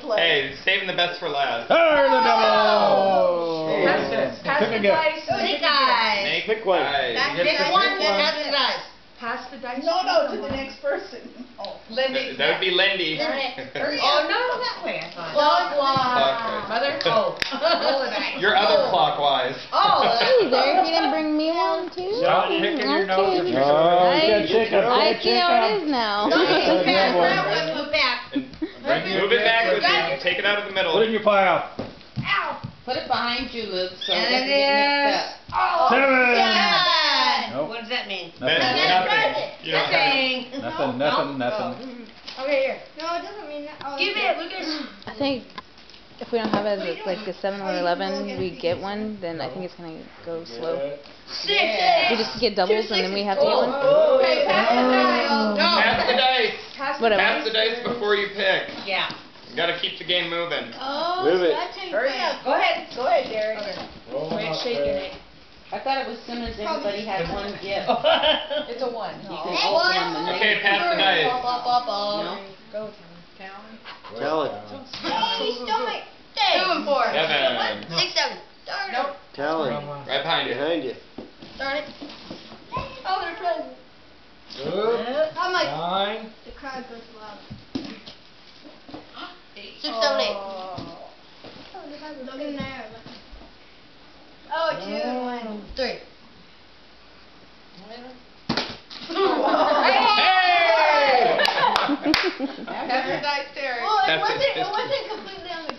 play. Hey, saving the best for last. Turn the Oh. devil! Pass, pass Pick the dice. Pick guys. Make Pick one. Pick You get to one pick and that's the dice. Pass the dice. No, no, to the next person. Oh. Lindy. That that would be Lindy. Hurry Oh, no, that way, I thought. Clockwise. Mother? Oh. Roll the. You're other oh. clockwise. Oh, there, you didn't bring me one too? Stop picking your nose. Oh, you gotta shake up, I see shake how it is now. No, you Yeah, can't one. grab one, move back. And bring, move it back with. Take it out of the middle. Put it in your pile. Ow. Put it behind you, Luke, so it And doesn't it get mixed is. up. Oh, Seven. seven. Nope. What does that mean? Then Nothing. nothing. You don't have- Nothing. Nothing, nothing, nothing. Oh. Okay, here. No, it doesn't mean that. Oh, Give me it, Lucas. I think if we don't have it as like a 7 or 11, we get one, then I think it's gonna go slow. Six. We just get doubles and then we have to get one. Oh, oh, okay, pass the dice. Oh. No. Pass the dice. Pass Whatever. Pass the dice before you pick. Yeah. You gotta keep the game moving. Oh, Move it. that's how you Hurry up. Go ahead. Go ahead, Derek. Quit shaking it. I thought it was soon as everybody had one gift. It's a one. You can Hey, open them and Okay, they pass the dice. Up, up, up, up. No. Go, Town. Tell it. Hey, you stole. Two and four. Seven. Six, seven. Darn Nope. Tell it. Right behind you. Behind you. Darn it. Oh, they're present. Good. I'm like, Nine. the crowd goes loud. Sifterlik. Oh, two, one, three. hey! After that, Well, it That's wasn't, it wasn't completely on the